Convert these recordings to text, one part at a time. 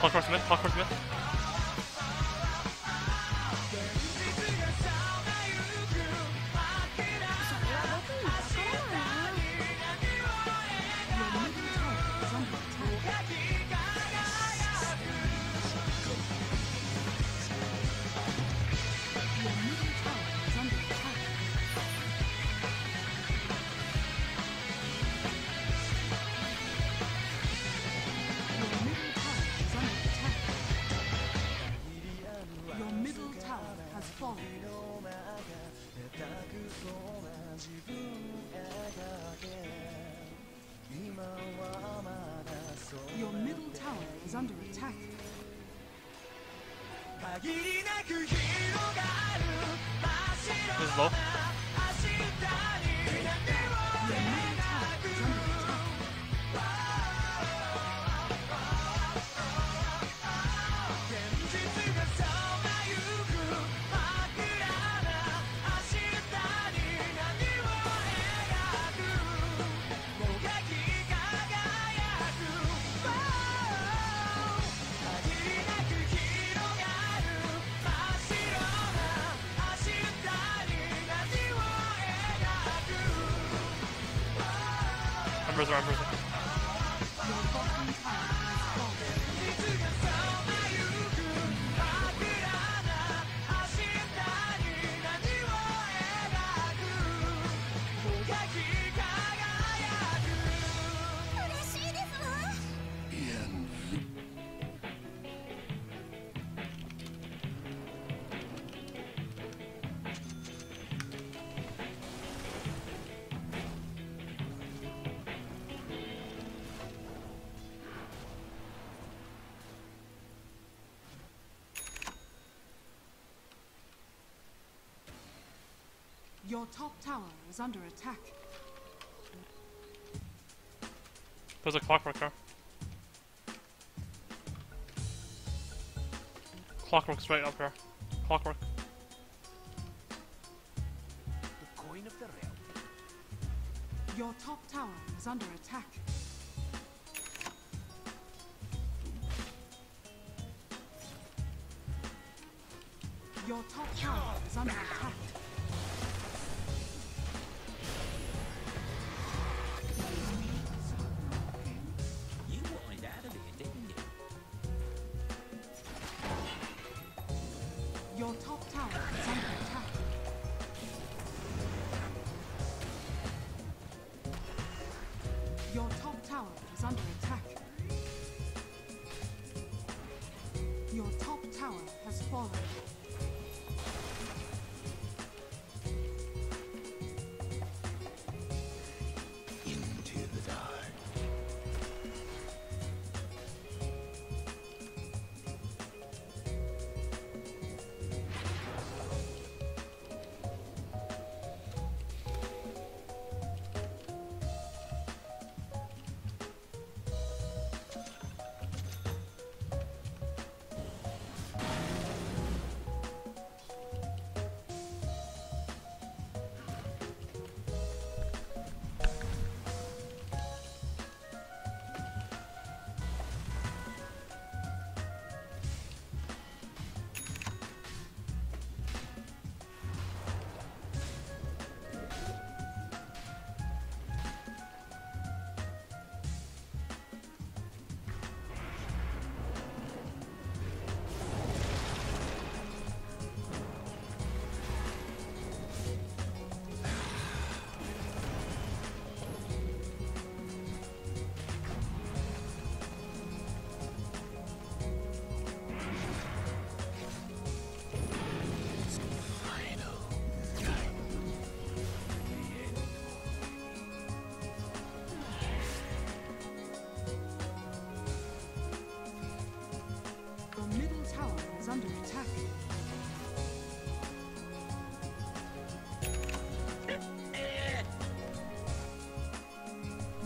Half court Smith, half court Smith. prisoner, Your top tower is under attack. There's a clockwork car. Clockwerk straight up here. Clockwerk. The coin of the realm. Your top tower is under attack. Your top tower is under attack. Is under attack. Your top tower has fallen. under attack.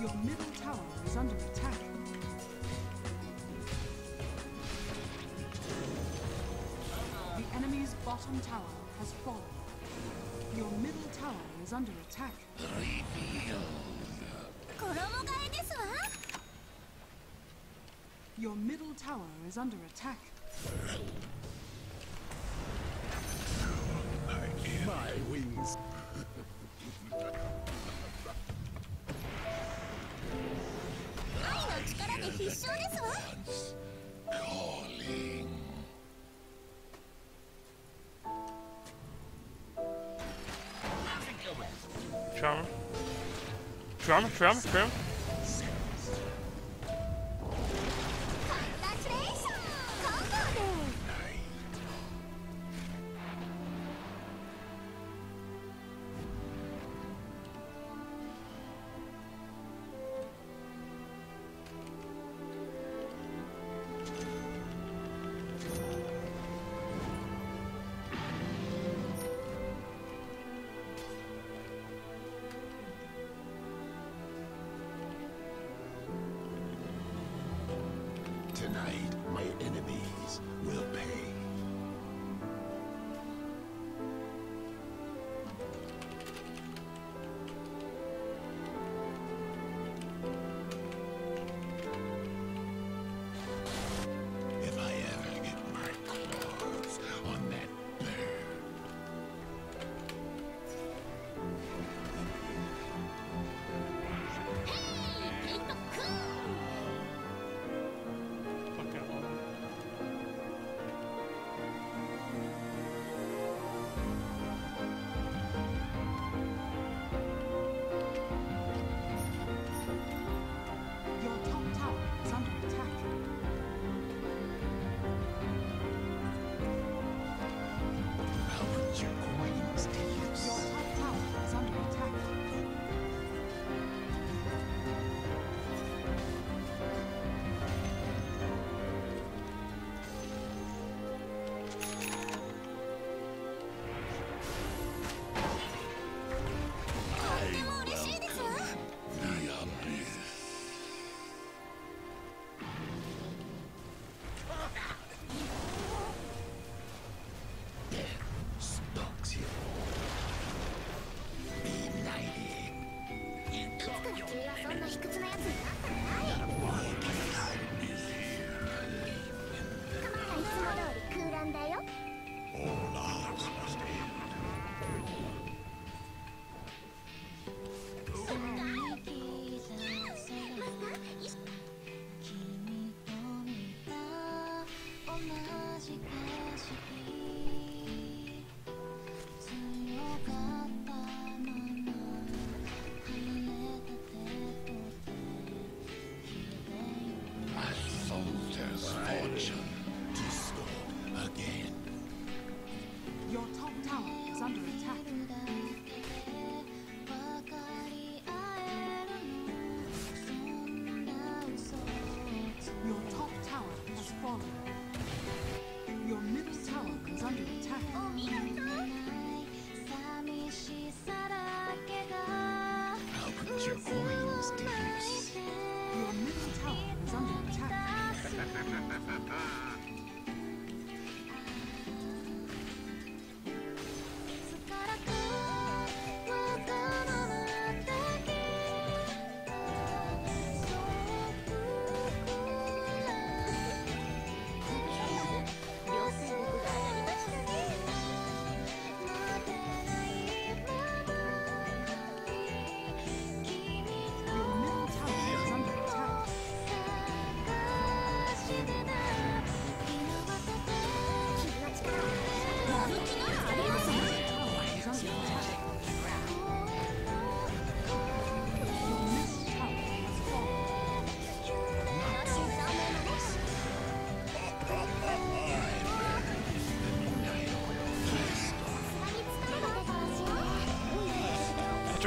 Your middle tower is under attack. The enemy's bottom tower has fallen. Your middle tower is under attack. Your middle tower is under attack. Trim, trim, trim.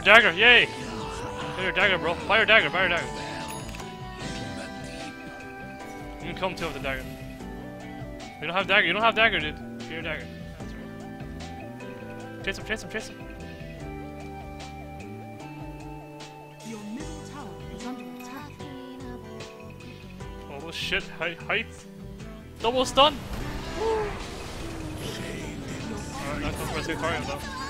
dagger, yay! Fire dagger, bro. Fire dagger, fire dagger. You can come too with the dagger. You don't have dagger, you don't have dagger, dude. Fire dagger. That's right. Chase him, chase him, chase him. Oh shit, Hi hype. Double stun! Alright, I come for a second target though.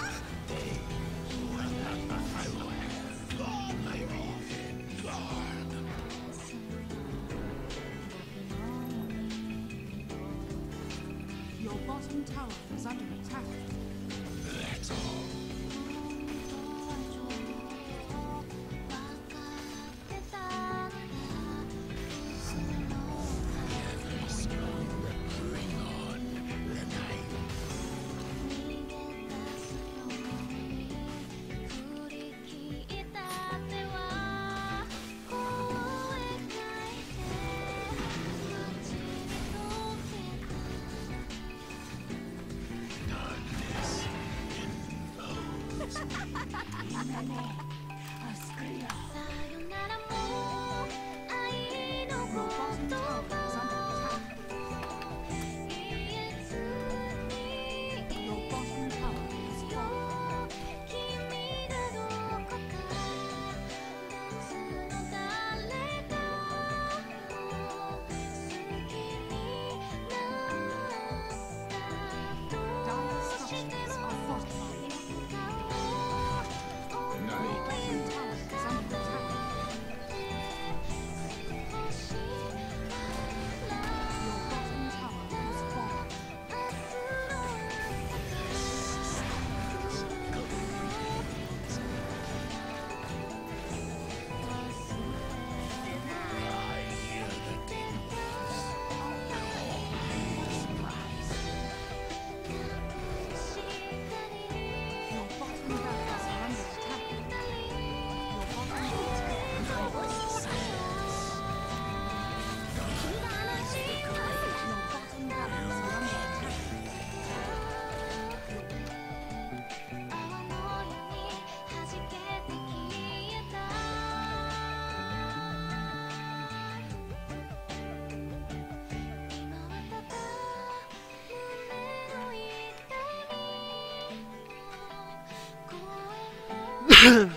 Ahem.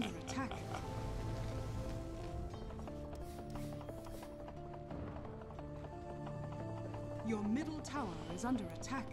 under attack. Your middle tower is under attack.